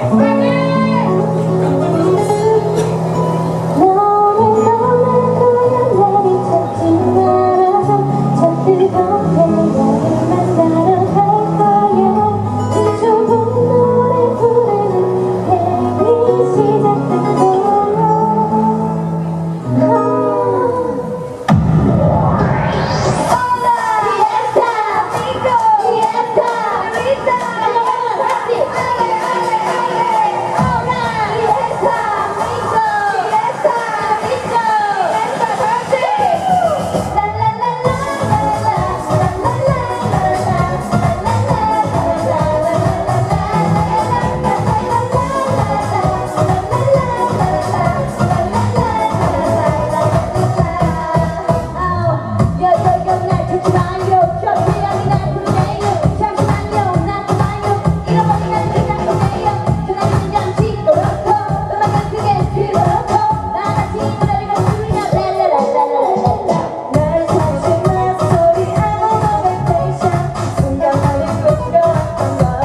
Hey,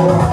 Thank.